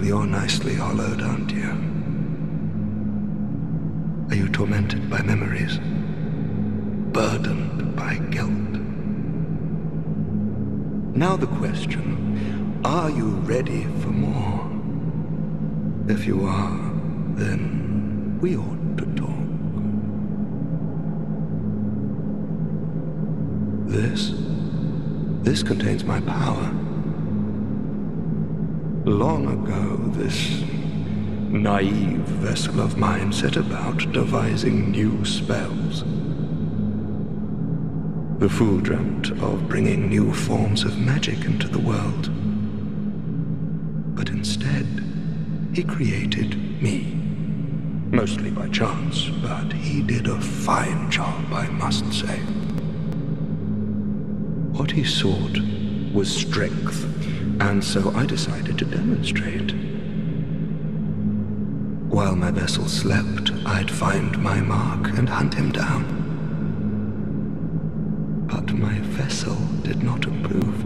Well, you're nicely hollowed, aren't you? Are you tormented by memories? Burdened by guilt? Now the question, are you ready for more? If you are, then we ought to talk. This, this contains my power. Long ago, this naive vessel of mine set about devising new spells. The fool dreamt of bringing new forms of magic into the world. But instead, he created me. Mostly by chance, but he did a fine job, I must say. What he sought was strength, and so I decided to demonstrate. While my vessel slept, I'd find my mark and hunt him down. But my vessel did not approve.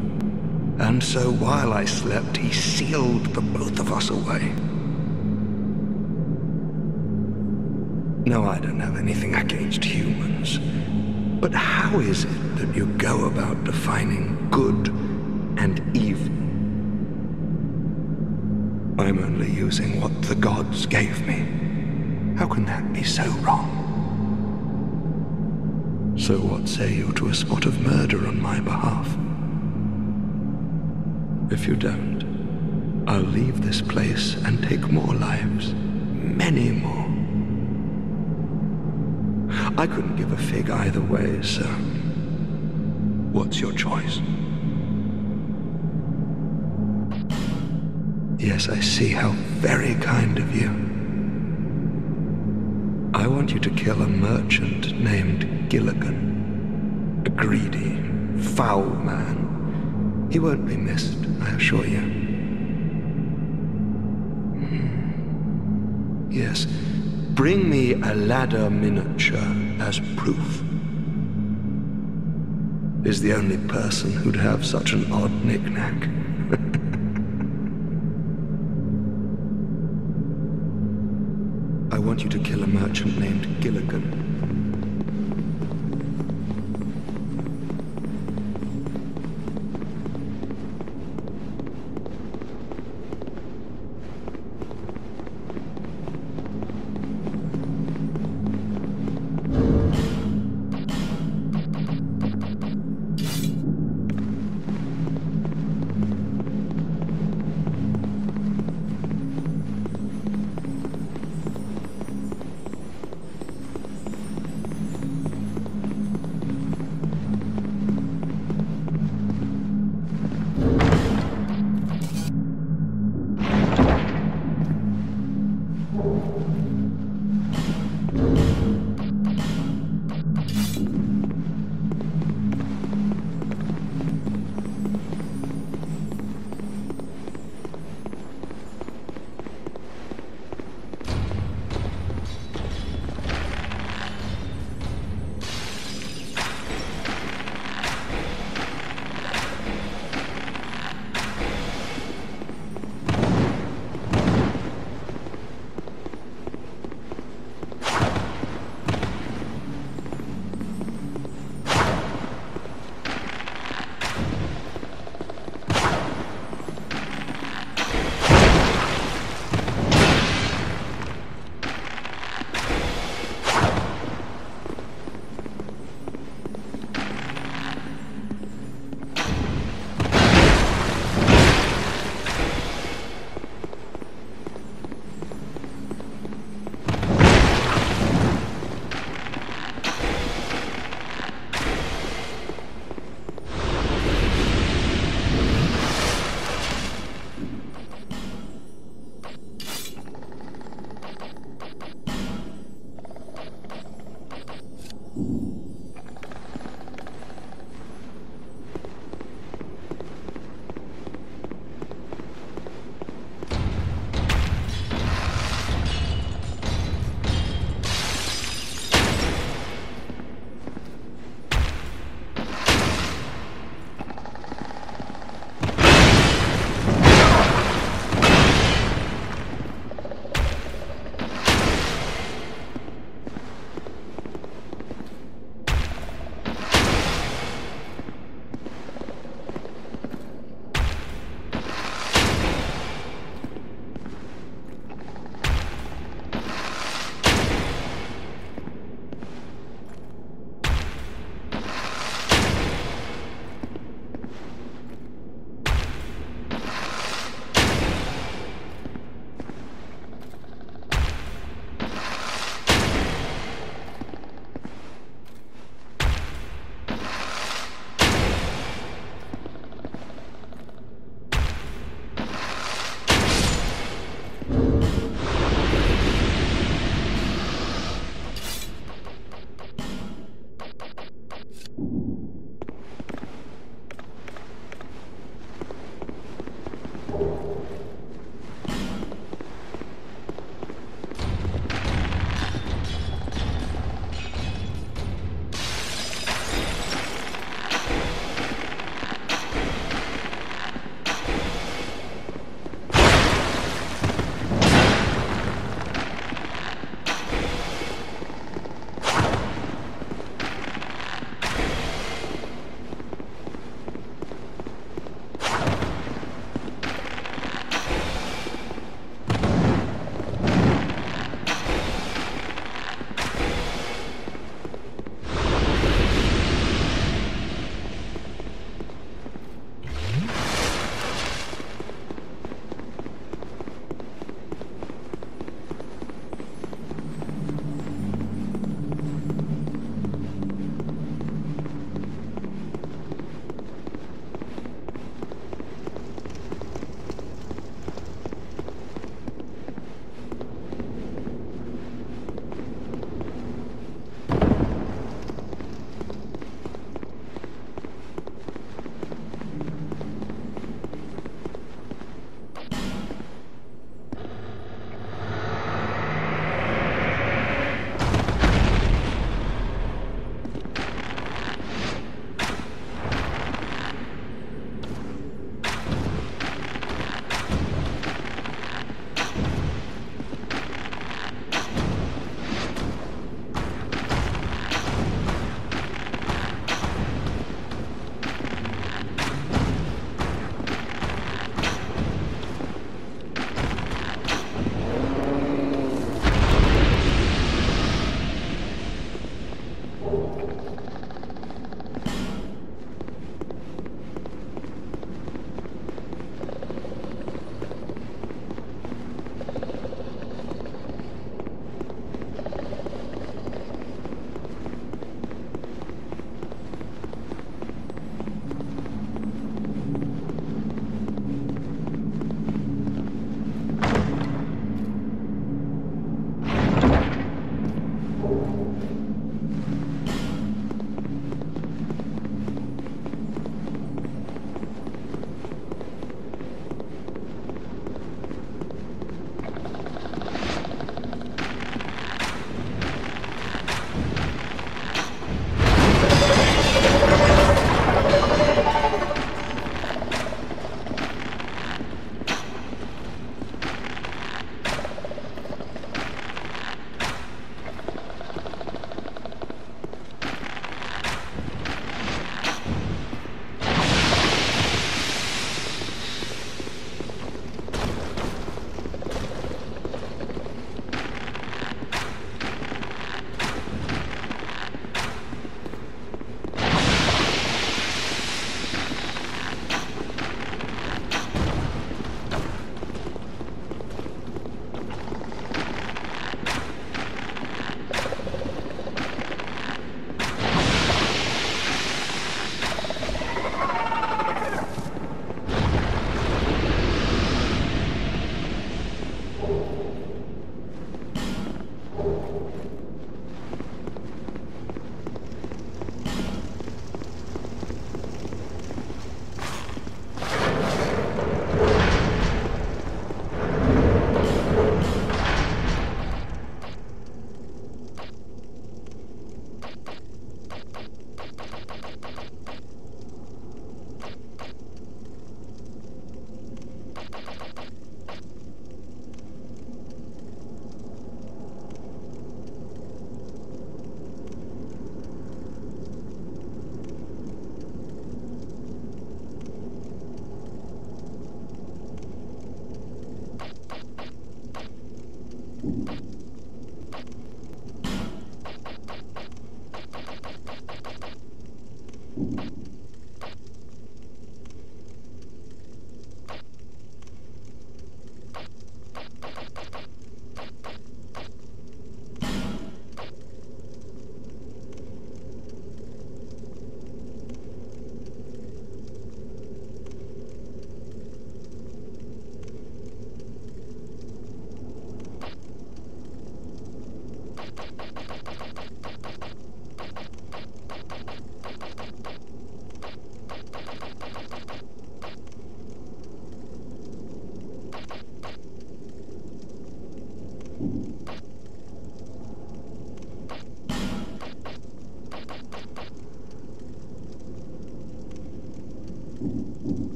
And so while I slept, he sealed the both of us away. No, I don't have anything against humans. But how is it that you go about defining good and evil? I'm only using what the gods gave me. How can that be so wrong? So what say you to a spot of murder on my behalf? If you don't, I'll leave this place and take more lives. Many more. I couldn't give a fig either way, sir. what's your choice? Yes, I see how very kind of you. I want you to kill a merchant named Gilligan. A greedy, foul man. He won't be missed, I assure you. Hmm. Yes, bring me a ladder miniature as proof. Is the only person who'd have such an odd knick-knack. I want you to kill a merchant named Gilligan.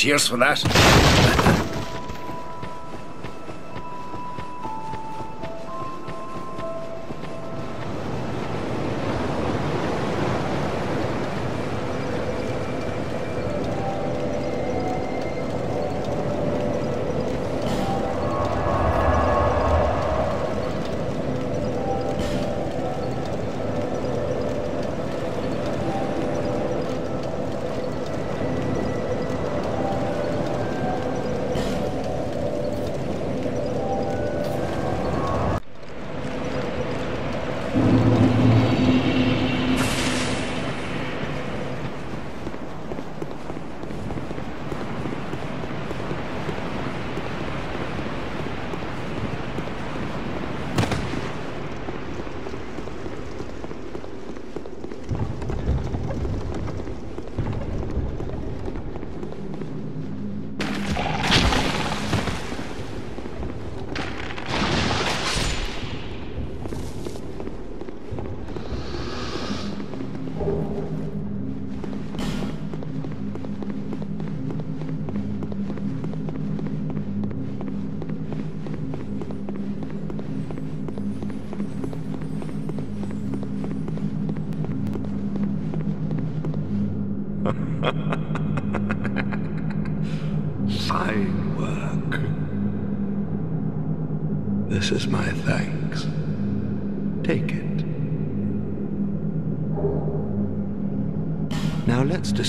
Cheers for that.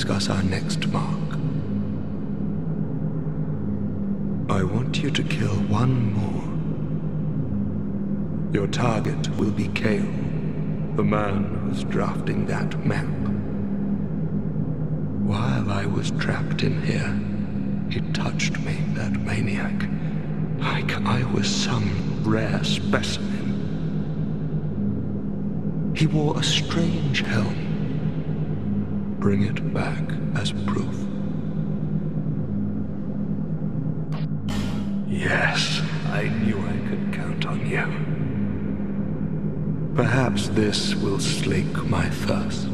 Discuss our next mark. I want you to kill one more. Your target will be Cale, the man who's drafting that map. While I was trapped in here, he touched me, that maniac, like I was some rare specimen. He wore a strange helm. Bring it back as proof. Yes, I knew I could count on you. Perhaps this will slake my thirst.